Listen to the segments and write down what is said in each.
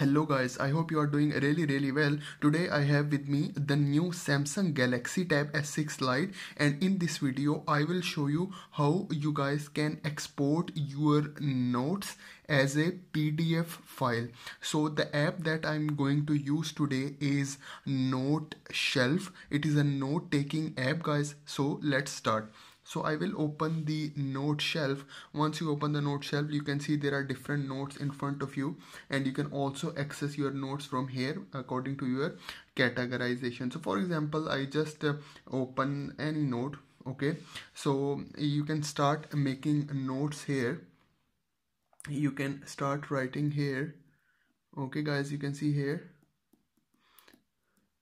Hello guys, I hope you are doing really really well. Today I have with me the new Samsung Galaxy Tab S6 Lite and in this video I will show you how you guys can export your notes as a PDF file. So the app that I'm going to use today is Note Shelf. It is a note taking app guys. So let's start so I will open the Noteshelf. Once you open the Noteshelf you can see there are different notes in front of you. And you can also access your notes from here according to your categorization. So for example I just uh, open any note okay? So you can start making notes here. You can start writing here okay guys? You can see here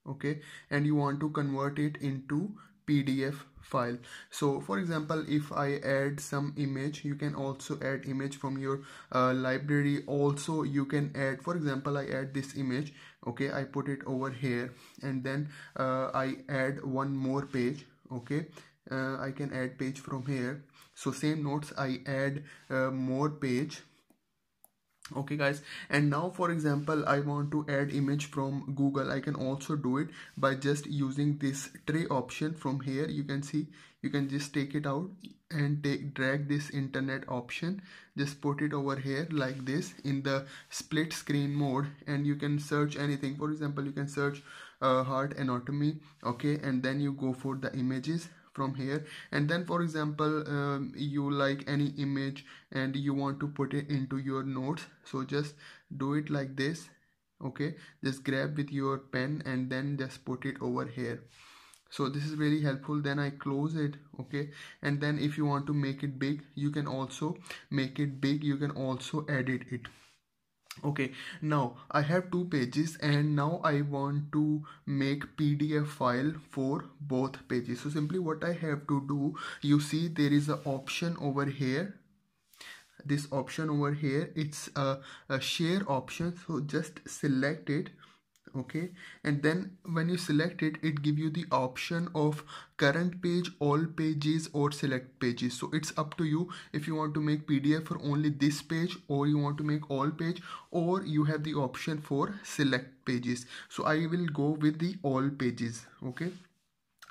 okay? And you want to convert it into PDF file. So for example if I add some image you can also add image from your uh, library. Also you can add for example I add this image. Okay I put it over here. And then uh, I add one more page. Okay uh, I can add page from here. So same notes I add uh, more page okay guys. And now for example i want to add image from google. I can also do it by just using this tray option from here. You can see you can just take it out and take drag this internet option. Just put it over here like this in the split screen mode and you can search anything. For example you can search uh, heart anatomy. Okay and then you go for the images from here. And then for example um, you like any image and you want to put it into your notes. So just do it like this okay? Just grab with your pen and then just put it over here. So this is really helpful. Then i close it okay? And then if you want to make it big you can also make it big. You can also edit it okay now i have two pages and now i want to make pdf file for both pages. So simply what i have to do you see there is an option over here. This option over here it's a, a share option. So just select it okay? And then when you select it it give you the option of current page all pages or select pages. So it's up to you if you want to make pdf for only this page or you want to make all page or you have the option for select pages. So i will go with the all pages okay?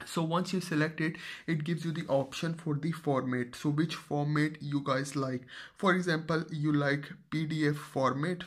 So once you select it it gives you the option for the format. So which format you guys like? For example you like pdf format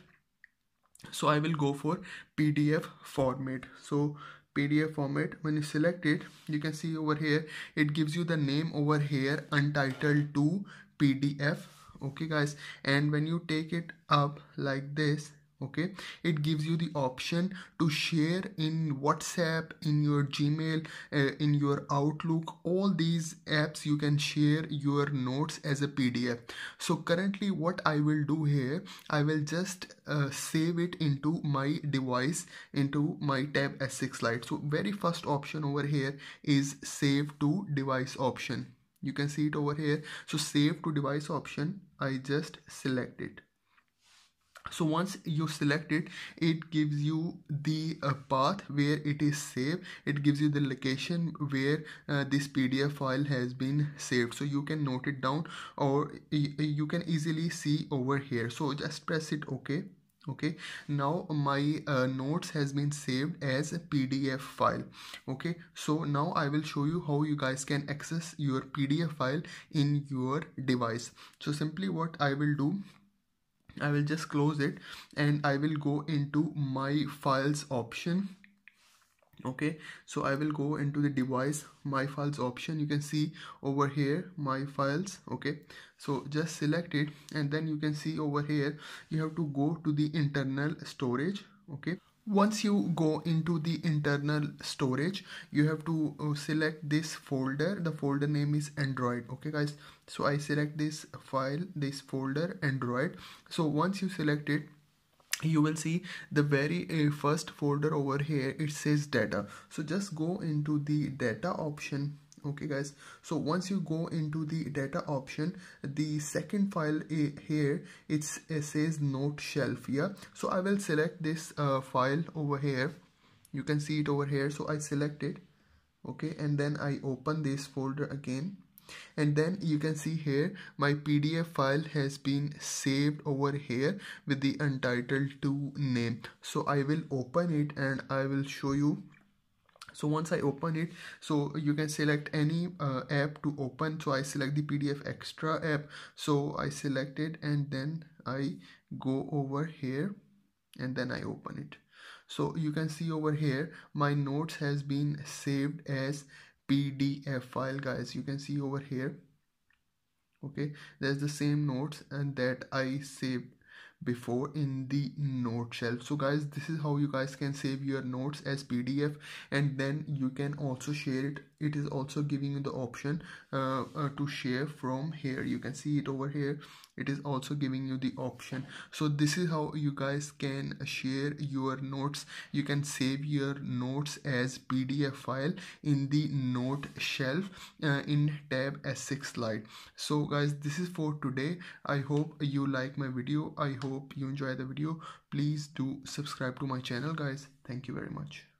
so i will go for pdf format. So pdf format when you select it you can see over here it gives you the name over here untitled to pdf okay guys. And when you take it up like this okay? It gives you the option to share in whatsapp in your gmail uh, in your outlook. All these apps you can share your notes as a pdf so currently what i will do here i will just uh, save it into my device into my tab s6 lite. So very first option over here is save to device option. You can see it over here. So save to device option i just select it so once you select it it gives you the uh, path where it is saved. It gives you the location where uh, this pdf file has been saved. So you can note it down or you can easily see over here. So just press it ok okay. Now my uh, notes has been saved as a pdf file. Okay. So now i will show you how you guys can access your pdf file in your device. So simply what i will do I will just close it and I will go into my files option. Okay so I will go into the device my files option. You can see over here my files. Okay so just select it and then you can see over here you have to go to the internal storage. Okay once you go into the internal storage you have to uh, select this folder. The folder name is android. Okay guys? So i select this file this folder android. So once you select it you will see the very uh, first folder over here. It says data. So just go into the data option okay guys. So once you go into the data option the second file here it's, it says Noteshelf yeah? So i will select this uh, file over here. You can see it over here. So i select it. Okay and then i open this folder again. And then you can see here my pdf file has been saved over here with the untitled 2 name. So i will open it and i will show you so once i open it so you can select any uh, app to open. So i select the pdf extra app. So i select it and then i go over here and then i open it. So you can see over here my notes has been saved as pdf file guys. You can see over here. Okay. There's the same notes and that i saved before in the Noteshelf so guys this is how you guys can save your notes as pdf and then you can also share it it is also giving you the option uh, uh, to share from here. You can see it over here. It is also giving you the option. So this is how you guys can share your notes. You can save your notes as pdf file in the note shelf uh, in tab s6 lite. So guys this is for today. I hope you like my video. I hope you enjoy the video. Please do subscribe to my channel guys. Thank you very much